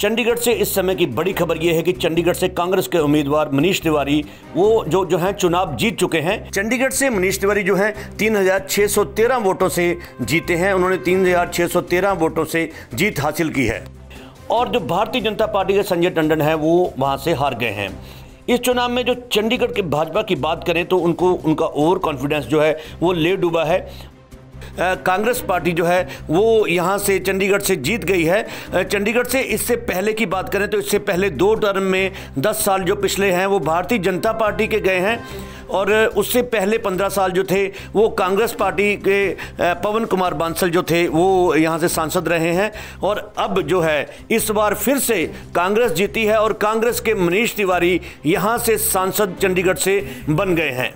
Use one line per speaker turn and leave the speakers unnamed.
चंडीगढ़ से इस समय की बड़ी खबर यह है कि चंडीगढ़ से कांग्रेस के उम्मीदवार मनीष तिवारी, वो जो जो हैं, चुनाव जीत चुके हैं। चंडीगढ़ से मनीष तिवारी जो हैं 3613 वोटों से जीते हैं। उन्होंने 3613 वोटों से जीत हासिल की है। और जो भारतीय जनता पार्टी के संजय टंडन है, वो वहाँ से हार गए हैं। इस चुनाव में जो चंडीगढ़ के भाजपा की बात करें तो उनको, उनका ओवर कॉन्फिडेंस जो है, वो ले डूबा है। कांग्रेस पार्टी जो है, वो यहाँ से चंडीगढ़ से जीत गई है। चंडीगढ़ से इससे पहले की बात करें तो इससे पहले दो टर्म में 10 साल जो पिछले हैं, वो भारतीय जनता पार्टी के गए हैं और उससे पहले पंद्रह साल जो थे, वो कांग्रेस पार्टी के पवन कुमार बांसल जो थे, वो यहाँ से सांसद रहे हैं। और अब जो है, इस बार फिर से कांग्रेस जीती है और कांग्रेस के मनीष तिवारी यहाँ से सांसद चंडीगढ़ से बन गए हैं।